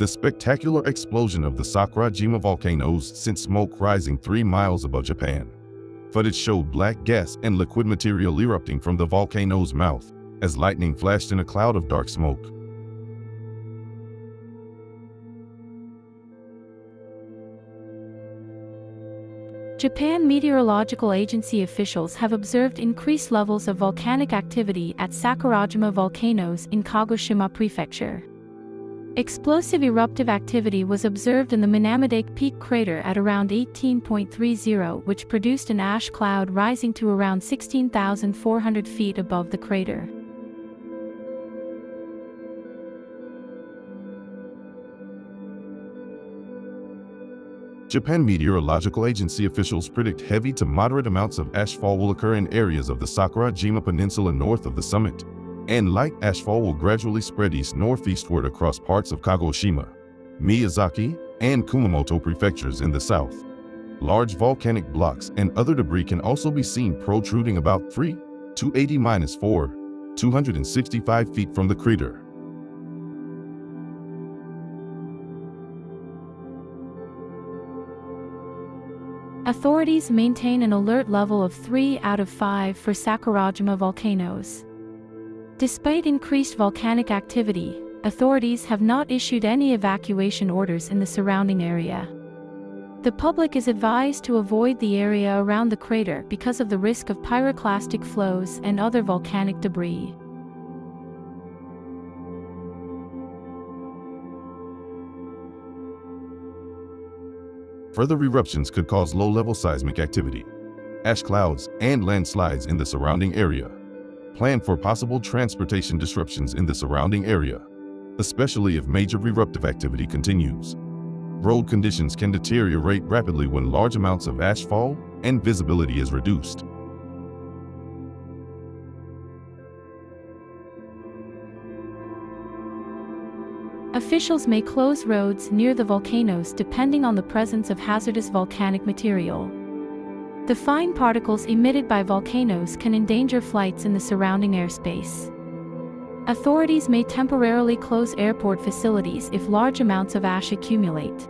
the spectacular explosion of the Sakurajima volcanoes sent smoke rising three miles above Japan. Footage showed black gas and liquid material erupting from the volcano's mouth as lightning flashed in a cloud of dark smoke. Japan Meteorological Agency officials have observed increased levels of volcanic activity at Sakurajima volcanoes in Kagoshima Prefecture. Explosive eruptive activity was observed in the Minamidake Peak crater at around 18.30 which produced an ash cloud rising to around 16,400 feet above the crater. Japan Meteorological Agency officials predict heavy to moderate amounts of ashfall will occur in areas of the Sakurajima Peninsula north of the summit, and light ashfall will gradually spread east-northeastward across parts of Kagoshima, Miyazaki, and Kumamoto prefectures in the south. Large volcanic blocks and other debris can also be seen protruding about 3 to 80-4, 265 feet from the crater. Authorities maintain an alert level of 3 out of 5 for Sakurajima volcanoes. Despite increased volcanic activity, authorities have not issued any evacuation orders in the surrounding area. The public is advised to avoid the area around the crater because of the risk of pyroclastic flows and other volcanic debris. Further eruptions could cause low-level seismic activity, ash clouds, and landslides in the surrounding area. Plan for possible transportation disruptions in the surrounding area, especially if major eruptive activity continues. Road conditions can deteriorate rapidly when large amounts of ash fall and visibility is reduced. Officials may close roads near the volcanoes depending on the presence of hazardous volcanic material. The fine particles emitted by volcanoes can endanger flights in the surrounding airspace. Authorities may temporarily close airport facilities if large amounts of ash accumulate.